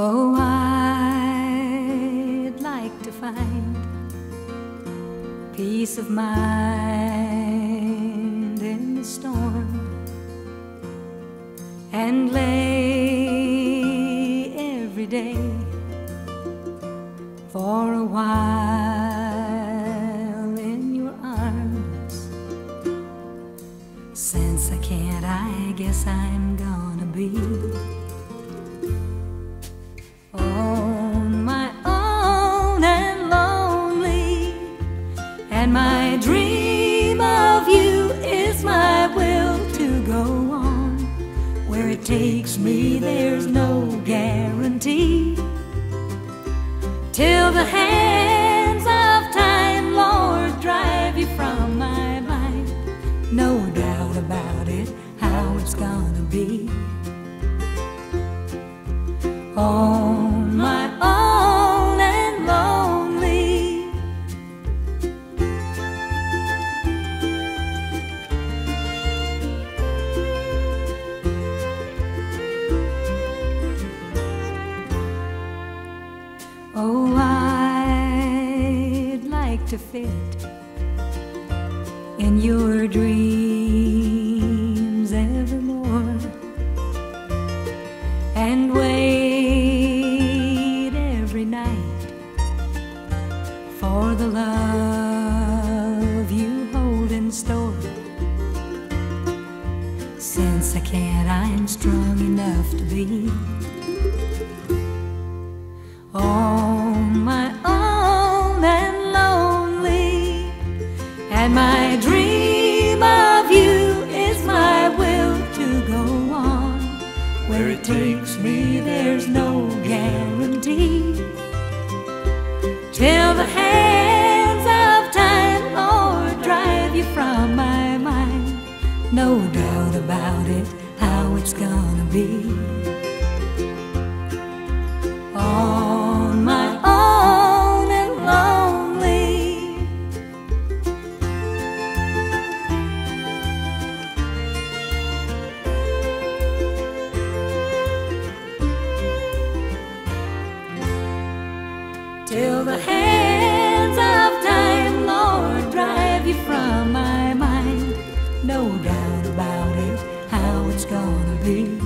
Oh, I'd like to find peace of mind in the storm and lay every day for a while in your arms. Since I can't, I guess I'm gonna be And my dream of you is my will to go on. Where it takes me, there's no guarantee. Till the hands of time, Lord, drive you from my mind. No doubt about it, how it's gonna be on Oh, I'd like to fit in your dreams evermore and wait every night for the love you hold in store. Since I can't, I'm strong enough to be takes me, there's no guarantee. Till the hands of time, Lord, drive you from my mind. No doubt about it, how it's gonna be. Oh. You.